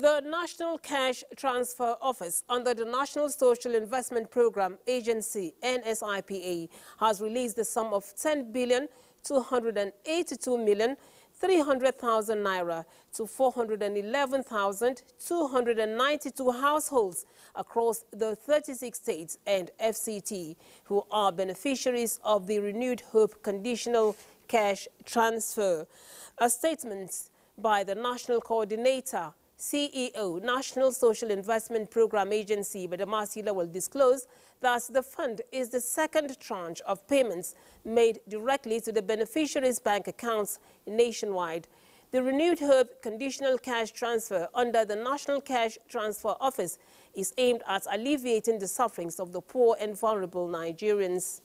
The National Cash Transfer Office under the National Social Investment Program Agency, NSIPA, has released the sum of 10 billion 282 million 300,000 naira to 411,292 households across the 36 states and FCT who are beneficiaries of the Renewed Hope Conditional Cash Transfer. A statement by the National Coordinator CEO, National Social Investment Program Agency, Badamasi Lawal disclose that the fund is the second tranche of payments made directly to the beneficiaries' bank accounts nationwide. The renewed Hope conditional cash transfer under the National Cash Transfer Office is aimed at alleviating the sufferings of the poor and vulnerable Nigerians.